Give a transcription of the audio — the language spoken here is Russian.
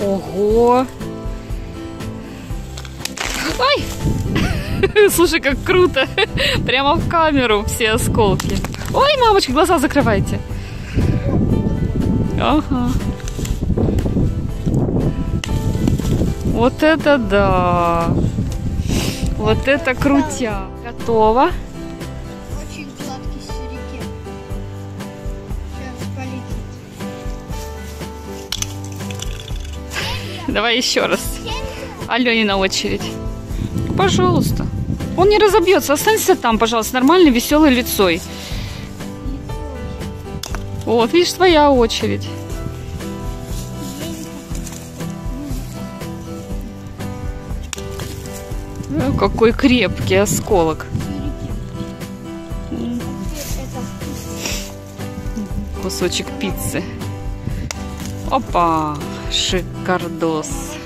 Ого! Ой! Слушай, как круто! Прямо в камеру все осколки. Ой, мамочка, глаза закрывайте. Ага. Вот это да! Вот это крутя! Готово. Очень гладкий сюрикен. Сейчас полетит. Давай еще раз. Алене очередь. Пожалуйста. Он не разобьется. Останься там, пожалуйста, нормальной, веселой лицой. Вот, видишь, твоя очередь. Э, Какой крепкий осколок. Кусочек пиццы. Опа, шикардос.